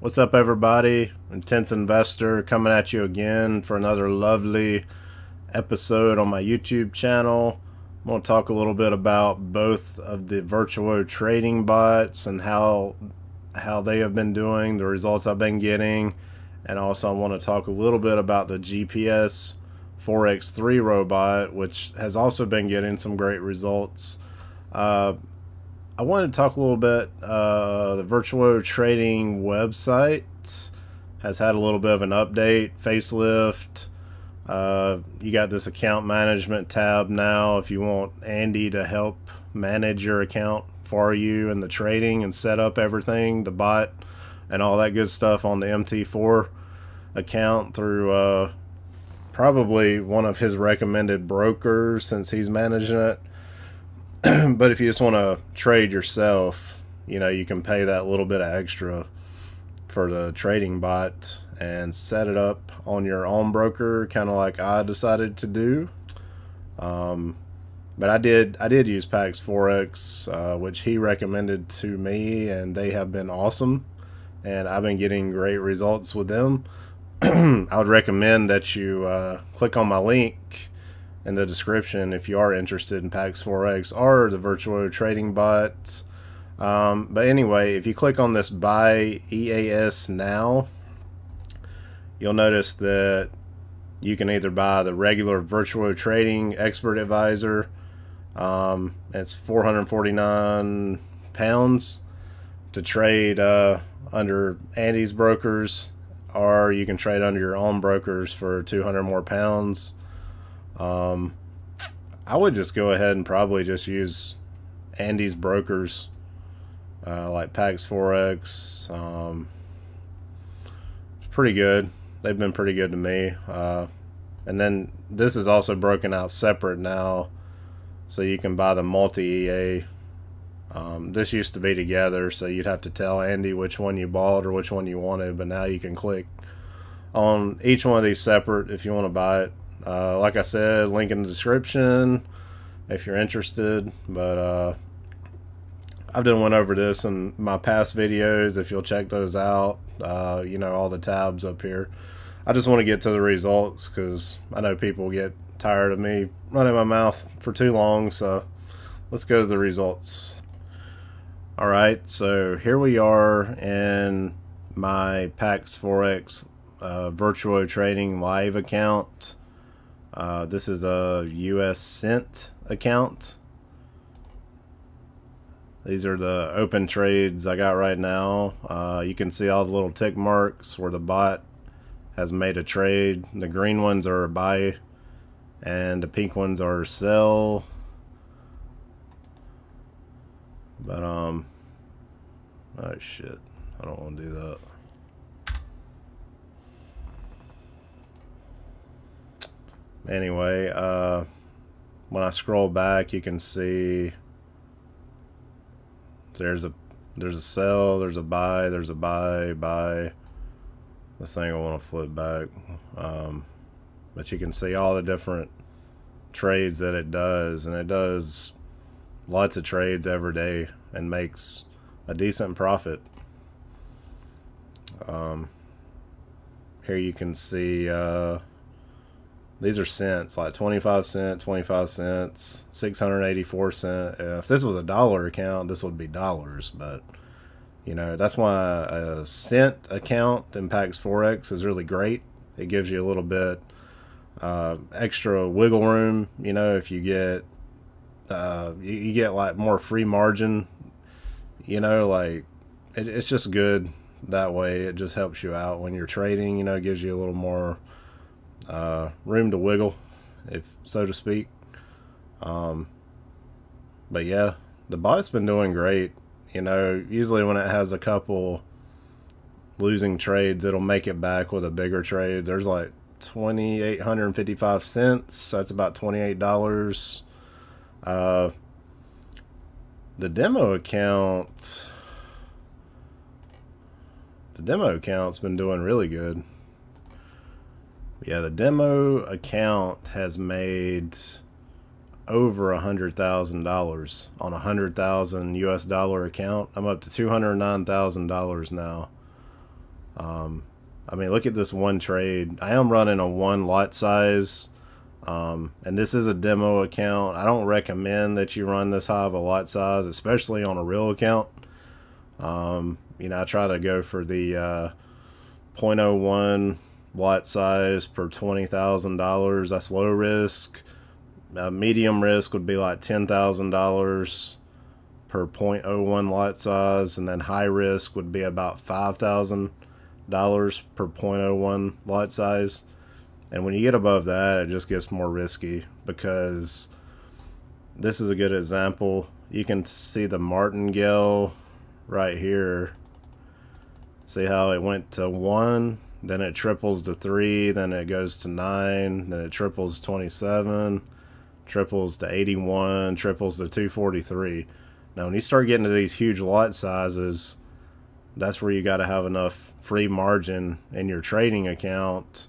What's up, everybody? Intense Investor coming at you again for another lovely episode on my YouTube channel. I'm going to talk a little bit about both of the Virtuo trading bots and how how they have been doing, the results I've been getting, and also I want to talk a little bit about the GPS Forex 3 robot, which has also been getting some great results. Uh, I wanted to talk a little bit. Uh, the Virtuo trading website has had a little bit of an update, facelift. Uh, you got this account management tab now. If you want Andy to help manage your account for you and the trading and set up everything, the bot and all that good stuff on the MT4 account through uh, probably one of his recommended brokers since he's managing it. but if you just want to trade yourself, you know, you can pay that little bit of extra for the trading bot and set it up on your own broker, kind of like I decided to do. Um, but I did I did use Pax Forex, uh, which he recommended to me, and they have been awesome, and I've been getting great results with them. I would recommend that you uh, click on my link in the description if you are interested in PAX Forex or the Virtuo trading bots. Um, but anyway, if you click on this buy EAS now, you'll notice that you can either buy the regular Virtuo trading expert advisor. Um, it's 449 pounds to trade uh, under Andy's brokers, or you can trade under your own brokers for 200 more pounds. Um, I would just go ahead and probably just use Andy's brokers, uh, like Pax Forex. Um, it's pretty good. They've been pretty good to me. Uh, and then this is also broken out separate now, so you can buy the multi EA. Um, this used to be together, so you'd have to tell Andy which one you bought or which one you wanted, but now you can click on each one of these separate if you want to buy it. Uh, like I said, link in the description if you're interested. But uh, I've done went over this in my past videos. If you'll check those out, uh, you know all the tabs up here. I just want to get to the results because I know people get tired of me running my mouth for too long. So let's go to the results. All right, so here we are in my Pax Forex uh, Virtuo trading live account. Uh, this is a US cent account. These are the open trades I got right now. Uh, you can see all the little tick marks where the bot has made a trade. The green ones are buy and the pink ones are sell. But, um, oh shit, I don't want to do that. anyway, uh, when I scroll back, you can see there's a there's a sell, there's a buy, there's a buy, buy. This thing I want to flip back, um, but you can see all the different trades that it does, and it does lots of trades every day and makes a decent profit. Um, here you can see. Uh, these are cents, like 25 cent, 25 cents, 684 cent. If this was a dollar account, this would be dollars, but you know, that's why a cent account in Pax Forex is really great. It gives you a little bit uh, extra wiggle room, you know, if you get uh, you, you, get like more free margin, you know, like it, it's just good that way. It just helps you out when you're trading, you know, gives you a little more uh, room to wiggle, if so to speak. Um, but yeah, the bot's been doing great. You know, usually when it has a couple losing trades, it'll make it back with a bigger trade. There's like 2,855 cents. So that's about $28. Uh, the demo account, the demo account's been doing really good. Yeah, the demo account has made over a hundred thousand dollars on a hundred thousand US dollar account. I'm up to two hundred nine thousand dollars now. Um, I mean, look at this one trade. I am running a one lot size, um, and this is a demo account. I don't recommend that you run this high of a lot size, especially on a real account. Um, you know, I try to go for the uh, 0.01 lot size per $20,000. That's low risk. Uh, medium risk would be like $10,000 per 0.01 lot size, and then high risk would be about $5,000 per 0.01 lot size. And when you get above that, it just gets more risky because this is a good example. You can see the martingale right here. See how it went to 1, then it triples to 3, then it goes to 9, then it triples 27, triples to 81, triples to 243. Now when you start getting to these huge lot sizes, that's where you got to have enough free margin in your trading account.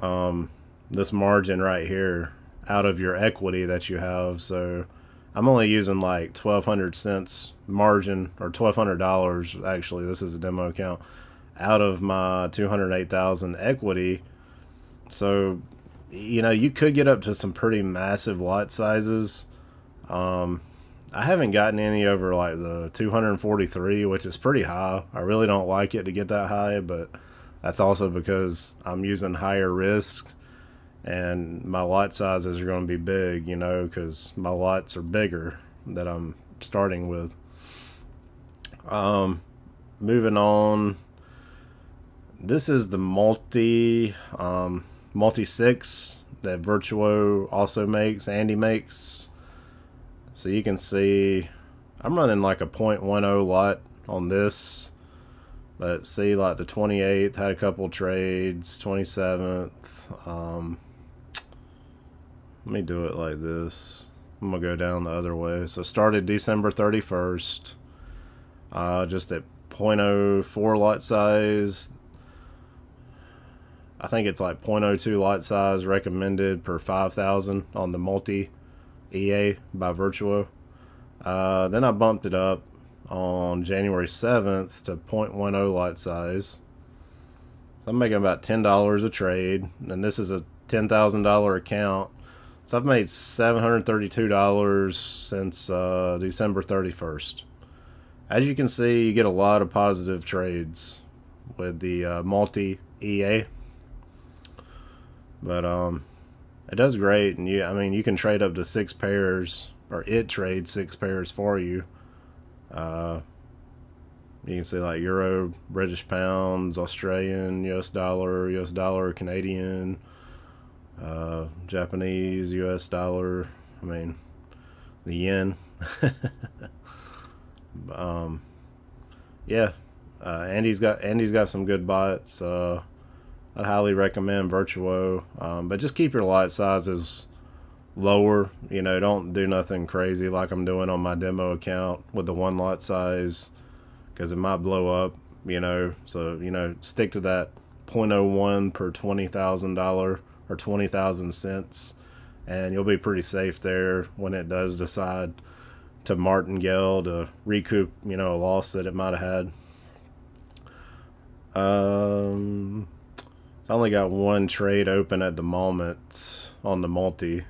Um, this margin right here out of your equity that you have. So I'm only using like 1200 cents margin or $1,200 actually. This is a demo account out of my 208,000 equity. So, you know, you could get up to some pretty massive lot sizes. Um, I haven't gotten any over like the 243, which is pretty high. I really don't like it to get that high, but that's also because I'm using higher risk and my lot sizes are going to be big, you know, because my lots are bigger that I'm starting with. Um, moving on. This is the multi um, multi six that Virtuo also makes. Andy makes. So you can see I'm running like a 0.10 lot on this. But see, like the 28th had a couple trades, 27th. Um, let me do it like this. I'm gonna go down the other way. So started December 31st, uh, just at 0.04 lot size. I think it's like 0.02 lot size recommended per 5,000 on the multi EA by Virtuo. Uh, then I bumped it up on January 7th to 0.10 lot size. So I'm making about $10 a trade, and this is a $10,000 account. So I've made $732 since uh, December 31st. As you can see, you get a lot of positive trades with the uh, multi EA. But um, it does great, and you I mean you can trade up to six pairs, or it trades six pairs for you. Uh, you can see like euro, British pounds, Australian, U.S. dollar, U.S. dollar, Canadian, uh, Japanese, U.S. dollar. I mean, the yen. um, yeah, uh, Andy's got Andy's got some good bots. Uh, I'd highly recommend Virtuo, um, but just keep your lot sizes lower. You know, don't do nothing crazy like I'm doing on my demo account with the one lot size because it might blow up. You know, so you know, stick to that 0.01 per twenty thousand dollar or 20,000 cents, and you'll be pretty safe there when it does decide to martingale to recoup, you know, a loss that it might have had. Um, I only got one trade open at the moment on the multi.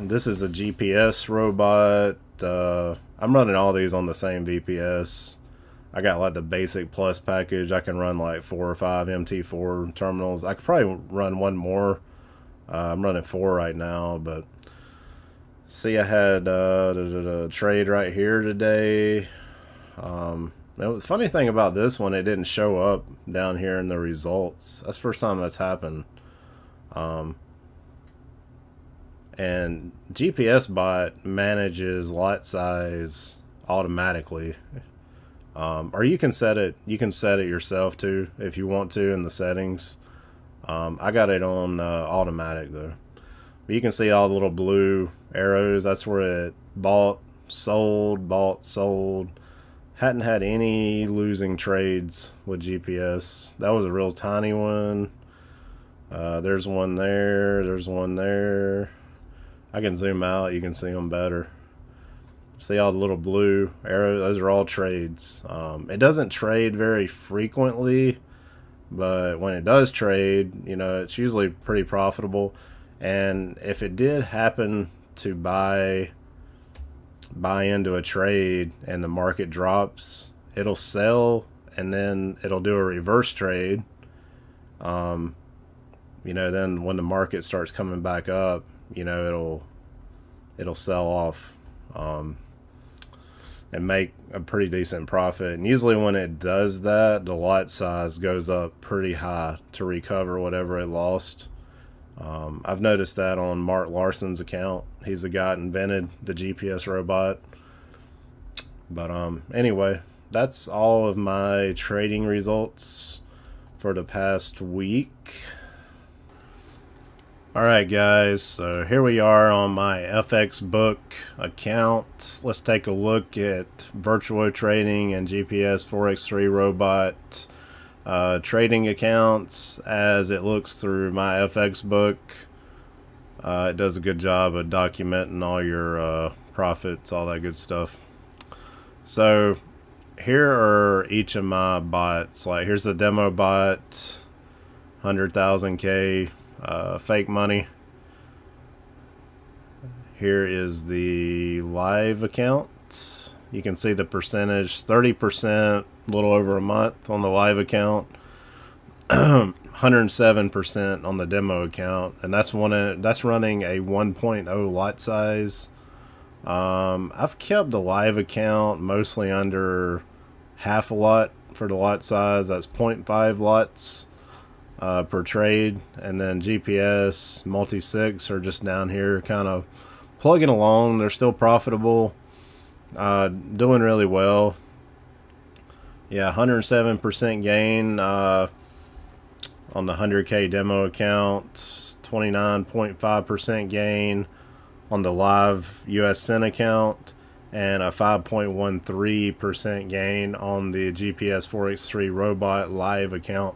This is a GPS robot. Uh, I'm running all these on the same VPS. I got like the basic plus package. I can run like four or five MT4 terminals. I could probably run one more. Uh, I'm running four right now, but see, I had uh, a trade right here today. Um, the funny thing about this one, it didn't show up down here in the results. That's the first time that's happened. Um, and GPS bot manages lot size automatically um, or you can set it you can set it yourself too if you want to in the settings um, I got it on uh, automatic though but you can see all the little blue arrows that's where it bought sold bought sold hadn't had any losing trades with GPS. That was a real tiny one. Uh, there's one there. There's one there. I can zoom out. You can see them better. See all the little blue arrows? Those are all trades. Um, it doesn't trade very frequently, but when it does trade, you know, it's usually pretty profitable. And if it did happen to buy buy into a trade and the market drops, it'll sell and then it'll do a reverse trade. Um, you know, then when the market starts coming back up, you know, it'll it'll sell off um, and make a pretty decent profit. And usually when it does that, the lot size goes up pretty high to recover whatever it lost. Um, I've noticed that on Mark Larsen's account. He's the guy that invented the GPS robot. But um, anyway, that's all of my trading results for the past week. Alright guys, so here we are on my FX book account. Let's take a look at Virtuo trading and GPS Forex3 robot uh, trading accounts as it looks through my FX book. Uh, it does a good job of documenting all your uh, profits, all that good stuff. So here are each of my bots. Like here's the demo bot, 100,000K uh, fake money. Here is the live account. You can see the percentage, 30%, a little over a month on the live account. 107% on the demo account, and that's one of, that's running a 1.0 lot size. Um, I've kept the live account mostly under half a lot for the lot size. That's 0.5 lots uh, per trade, and then GPS multi six are just down here, kind of plugging along. They're still profitable, uh, doing really well. Yeah, 107% gain uh, on the 100K demo account, 29.5% gain on the live US USN account, and a 5.13% gain on the GPS Forex 3 robot live account.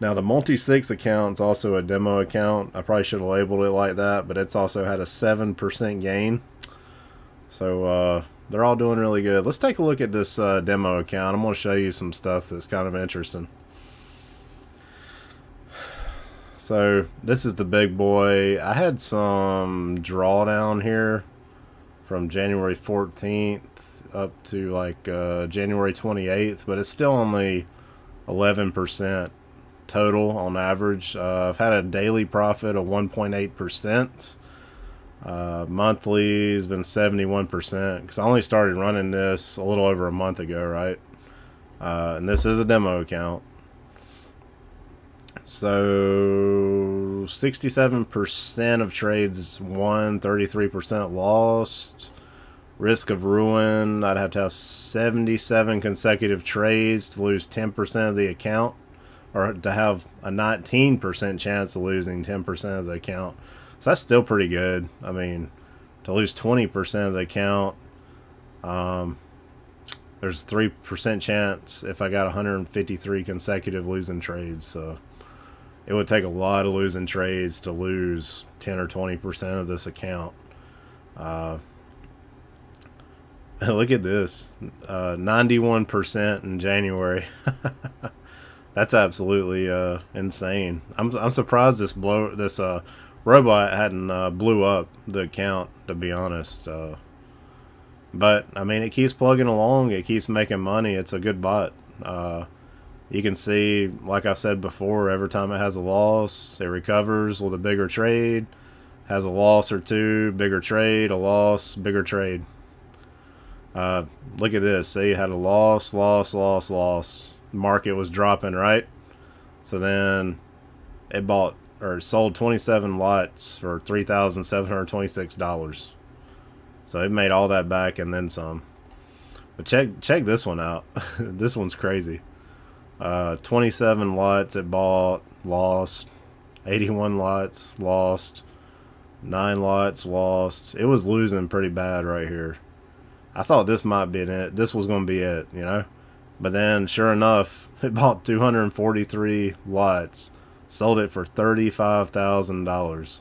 Now the multi-six account is also a demo account. I probably should have labeled it like that, but it's also had a 7% gain. So uh, they're all doing really good. Let's take a look at this uh, demo account. I'm going to show you some stuff that's kind of interesting. So this is the big boy. I had some drawdown here from January 14th up to like uh, January 28th, but it's still only 11% total on average. Uh, I've had a daily profit of 1.8%. Uh, monthly has been 71% because I only started running this a little over a month ago, right? Uh, and this is a demo account. So 67% of trades won, 33% lost. Risk of ruin, I'd have to have 77 consecutive trades to lose 10% of the account or to have a 19% chance of losing 10% of the account. So that's still pretty good. I mean, to lose 20% of the account, um, there's 3% chance if I got 153 consecutive losing trades. So it would take a lot of losing trades to lose 10 or 20% of this account. Uh, look at this uh, 91% in January. That's absolutely uh, insane. I'm I'm surprised this blow this uh, robot hadn't uh, blew up the account to be honest. Uh, but I mean, it keeps plugging along. It keeps making money. It's a good bot. Uh, you can see, like I said before, every time it has a loss, it recovers with a bigger trade. Has a loss or two, bigger trade, a loss, bigger trade. Uh, look at this. See, had a loss, loss, loss, loss market was dropping, right? So then it bought or sold 27 lots for $3,726. So it made all that back and then some. But check check this one out. this one's crazy. Uh, 27 lots it bought, lost. 81 lots, lost. 9 lots, lost. It was losing pretty bad right here. I thought this might be it. This was going to be it, you know. But then, sure enough, it bought 243 lots, sold it for $35,000,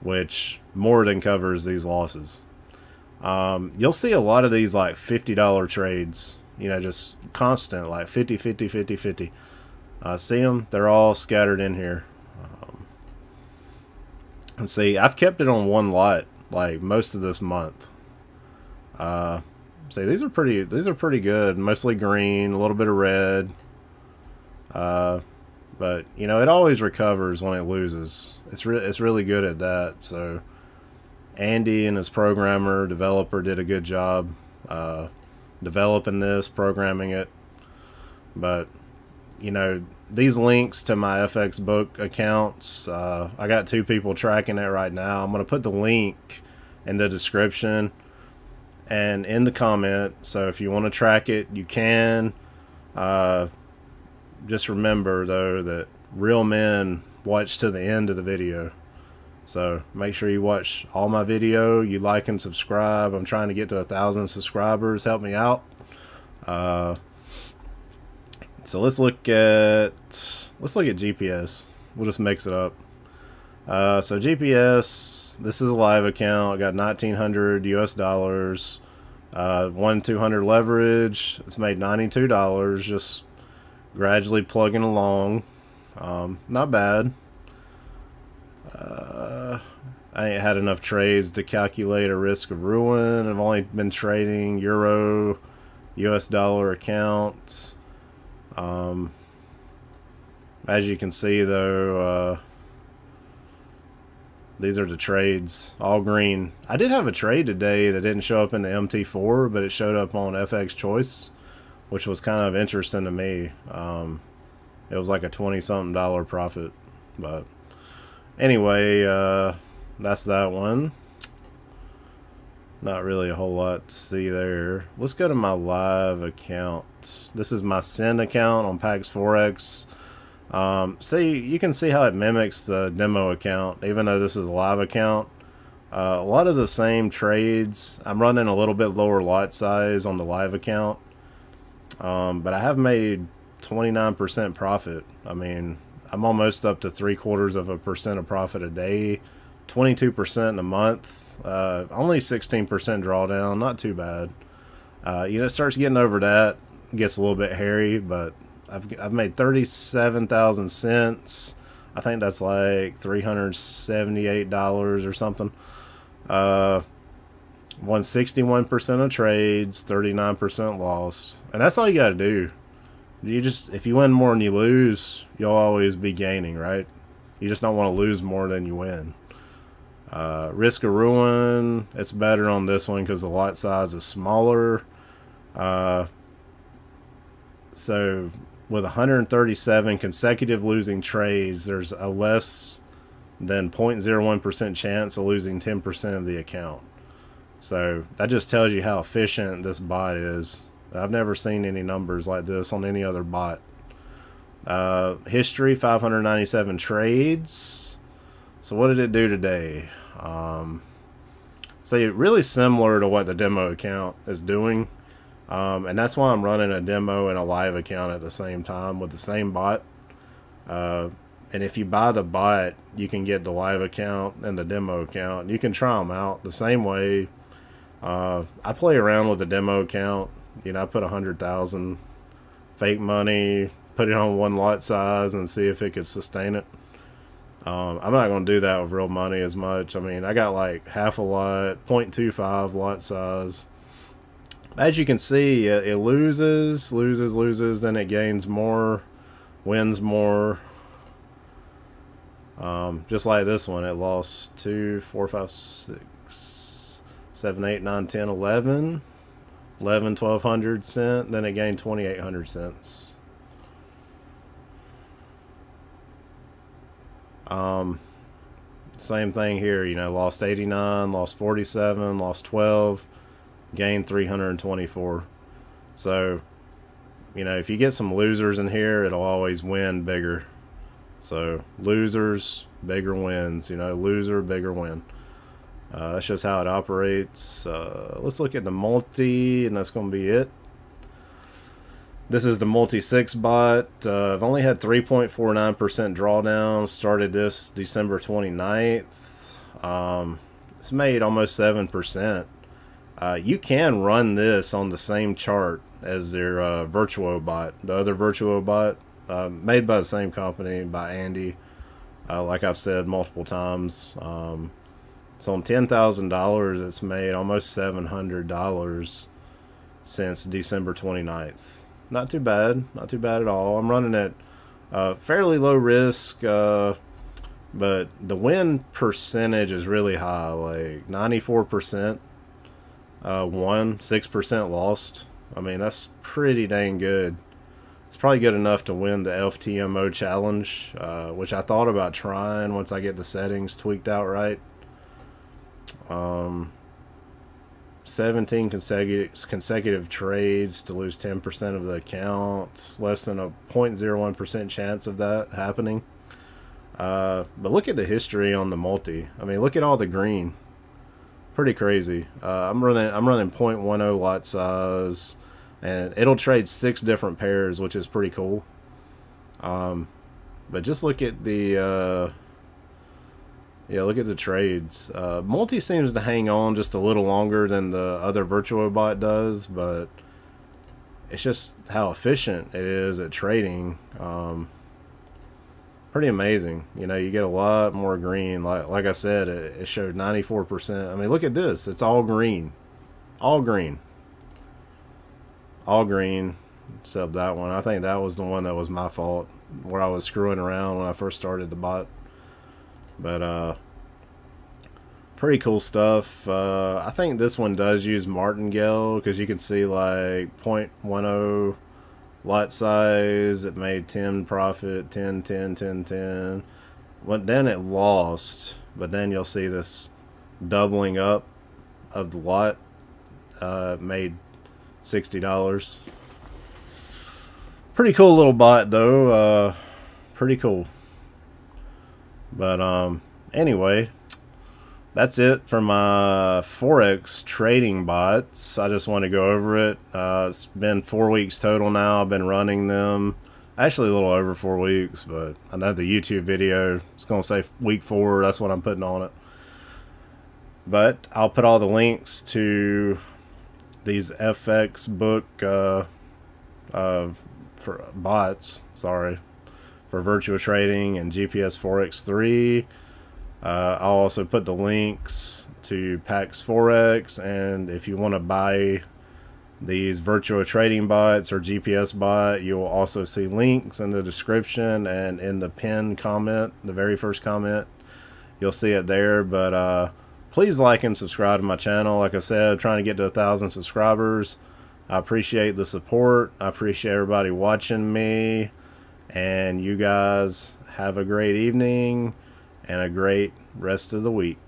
which more than covers these losses. Um, you'll see a lot of these like $50 trades, you know, just constant, like 50, 50, 50, 50. Uh, see them? They're all scattered in here. Um, and see, I've kept it on one lot like most of this month. Uh, see, these are pretty. These are pretty good. Mostly green, a little bit of red. Uh, but you know, it always recovers when it loses. It's re it's really good at that. So, Andy and his programmer developer did a good job uh, developing this, programming it. But you know, these links to my FX book accounts, uh, I got two people tracking it right now. I'm to put the link in the description and in the comment. So if you want to track it, you can. Uh, just remember, though, that real men watch to the end of the video. So make sure you watch all my video. You like and subscribe. I'm trying to get to a thousand subscribers. Help me out. Uh, so let's look at let's look at GPS. We'll just mix it up. Uh, so GPS, this is a live account. I got 1900 US dollars, uh, one 200 leverage. It's made $92. Just gradually plugging along. Um, not bad. Uh, I ain't had enough trades to calculate a risk of ruin. I've only been trading euro, US dollar accounts. Um, as you can see, though, uh, these are the trades, all green. I did have a trade today that didn't show up in the MT4, but it showed up on FX Choice, which was kind of interesting to me. Um, it was like a 20-something dollar profit. But anyway, uh, that's that one. Not really a whole lot to see there. Let's go to my live account. This is my send account on PAX Forex. Um, see, you can see how it mimics the demo account, even though this is a live account. Uh, a lot of the same trades. I'm running a little bit lower lot size on the live account. Um, but I have made 29% profit. I mean, I'm almost up to three quarters of a percent of profit a day. 22% in a month. Uh, only 16% drawdown. Not too bad. Uh, you know, it starts getting over that. Gets a little bit hairy, but I've, I've made 37,000 cents. I think that's like $378 or something. Uh, won 61% of trades, 39% lost. And that's all you got to do. You just, if you win more than you lose, you'll always be gaining, right? You just don't want to lose more than you win. Uh, risk of ruin, it's better on this one because the lot size is smaller. Uh, so with 137 consecutive losing trades, there's a less than 0.01% chance of losing 10% of the account. So that just tells you how efficient this bot is. I've never seen any numbers like this on any other bot. Uh, history 597 trades. So what did it do today? Um, so really similar to what the demo account is doing. Um, and that's why I'm running a demo and a live account at the same time with the same bot. Uh, and if you buy the bot, you can get the live account and the demo account. You can try them out the same way. Uh, I play around with the demo account. You know, I put a hundred thousand fake money, put it on one lot size, and see if it could sustain it. Um, I'm not going to do that with real money as much. I mean, I got like half a lot, 0.25 lot size. As you can see, it, it loses, loses, loses, then it gains more, wins more. Um, just like this one, it lost 2, 4, 5, 6, 7, 8, 9, 10, 11. 11, 1200 cent, then it gained 2800 cents. Um, same thing here, you know, lost 89, lost 47, lost 12, gained 324. So, you know, if you get some losers in here, it'll always win bigger. So, losers, bigger wins, you know, loser, bigger win. Uh, that's just how it operates. Uh, let's look at the multi, and that's going to be it. This is the multi 6 bot. Uh, I've only had 3.49% drawdown. Started this December 29th. Um, it's made almost 7%. Uh, you can run this on the same chart as their uh, Virtuo bot, the other Virtuo bot, uh, made by the same company, by Andy. Uh, like I've said multiple times. Um, so on $10,000, it's made almost $700 since December 29th. Not too bad. Not too bad at all. I'm running at uh, fairly low risk, uh, but the win percentage is really high, like 94% uh, won, 6% lost. I mean, that's pretty dang good. It's probably good enough to win the FTMO challenge, uh, which I thought about trying once I get the settings tweaked out right. Um, 17 consecutive consecutive trades to lose 10% of the account. Less than a 0.01% chance of that happening. Uh, but look at the history on the multi. I mean, look at all the green. Pretty crazy. Uh, I'm running I'm running 0.10 lot size, and it'll trade six different pairs, which is pretty cool. Um, but just look at the uh, yeah, look at the trades. Uh, Multi seems to hang on just a little longer than the other Virtuo bot does, but it's just how efficient it is at trading. Um, pretty amazing. You know, you get a lot more green. Like like I said, it, it showed 94%. I mean, look at this. It's all green. All green. All green, except that one. I think that was the one that was my fault, where I was screwing around when I first started the bot. But, uh, pretty cool stuff. Uh, I think this one does use martingale because you can see like 0.10 lot size. It made 10 profit, 10, 10, 10, 10. But then it lost. But then you'll see this doubling up of the lot. Uh, made $60. Pretty cool little bot though. Uh, pretty cool. But um, anyway, that's it for my Forex trading bots. I just want to go over it. Uh, it's been four weeks total now. I've been running them. Actually, a little over four weeks, but I know the YouTube video is going to say week four. That's what I'm putting on it. But I'll put all the links to these FX book uh, uh, for bots. Sorry, for Virtuo Trading and GPS Forex 3. Uh, I'll also put the links to PAX Forex, and if you want to buy these Virtuo Trading bots or GPS bot, you'll also see links in the description and in the pinned comment, the very first comment. You'll see it there, but uh, please like and subscribe to my channel. Like I said, trying to get to a thousand subscribers. I appreciate the support. I appreciate everybody watching me. And you guys have a great evening and a great rest of the week.